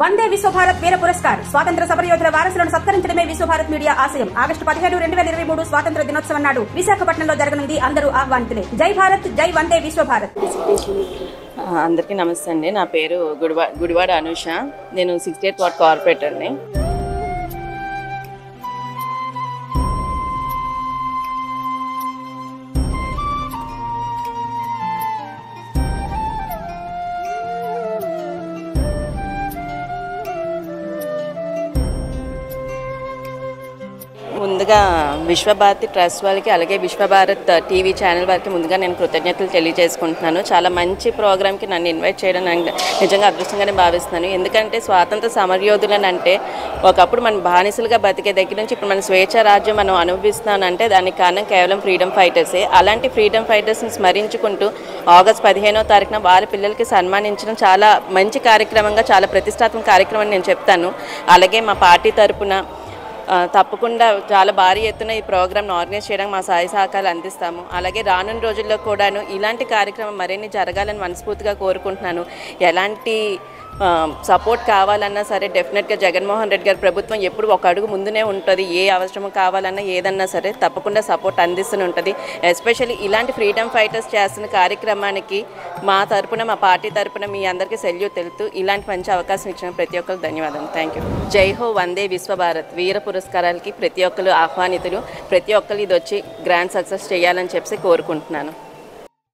వందే విశ్వభారత్ వీర పురస్కార్. స్వాతంత్ర సమరయోధుల వారసులను సత్కరించడమే విశ్వభారత్ మీడియా ఆశయం. ఆగస్టు పదిహేడు రెండు వేల ఇరవై మూడు స్వాతంత్ర దినోత్సవం నాడు విశాఖపట్నంలో జరగనుంది అందరూ ఆహ్వానితులే. జై భారత్ జై వందే విశ్వభారత్. అందరికీ నమస్తే అండి. నా పేరు గుడివా గుడివాడ అనూష. నేను సిక్స్టీ ఎయిత్ వార్డ్ కార్పొరేటర్ని. ముందుగా విశ్వభారతి ట్రస్ట్ వాళ్ళకి అలాగే విశ్వభారత్ uh, టీవీ ఛానల్ వారికి ముందుగా నేను కృతజ్ఞతలు తెలియజేసుకుంటున్నాను. చాలా మంచి ప్రోగ్రామ్కి నన్ను ఇన్వైట్ చేయడం నిజంగా అదృష్టంగానే భావిస్తున్నాను. ఎందుకంటే స్వాతంత్ర సమరయోధులను అంటే ఒకప్పుడు మనం బానిసలుగా బతికే దగ్గర నుంచి ఇప్పుడు మన స్వేచ్ఛ రాజ్యం మనం అనుభవిస్తున్నానంటే దానికి కారణం కేవలం ఫ్రీడమ్ ఫైటర్సే. అలాంటి ఫ్రీడమ్ ఫైటర్స్ని స్మరించుకుంటూ ఆగస్ట్ పదిహేనో తారీఖున వారి పిల్లలకి సన్మానించడం చాలా మంచి కార్యక్రమంగా చాలా ప్రతిష్టాత్మక కార్యక్రమం నేను చెప్తాను. అలాగే మా పార్టీ తరపున తప్పకుండా చాలా భారీ ఎత్తున ఈ ప్రోగ్రామ్ను ఆర్గనైజ్ చేయడానికి మా సహాయ సహకారాలు అందిస్తాము. అలాగే రానున్న రోజుల్లో కూడాను ఇలాంటి కార్యక్రమం మరిన్ని జరగాలని మనస్ఫూర్తిగా కోరుకుంటున్నాను. ఎలాంటి సపోర్ట్ కావాలన్నా సరే డెఫినెట్గా జగన్మోహన్ రెడ్డి గారి ప్రభుత్వం ఎప్పుడు ఒక అడుగు ముందునే ఉంటుంది. ఏ అవసరం కావాలన్నా ఏదన్నా సరే తప్పకుండా సపోర్ట్ అందిస్తూనే ఉంటుంది. ఎస్పెషల్లీ ఇలాంటి ఫ్రీడమ్ ఫైటర్స్ చేస్తున్న కార్యక్రమానికి మా తరపున మా పార్టీ తరపున మీ అందరికీ సెల్యూట్ తెలుపుతూ ఇలాంటి మంచి అవకాశం ఇచ్చిన ప్రతి ఒక్కరికి ధన్యవాదాలు. Thank you. జై హో వందే విశ్వభారత్ వీరపుర పురస్కారాలకి ప్రతి ఒక్కరు ఆహ్వానితులు. ప్రతి ఒక్కరు ఇది వచ్చి గ్రాండ్ సక్సెస్ చేయాలని చెప్పి కోరుకుంటున్నాను.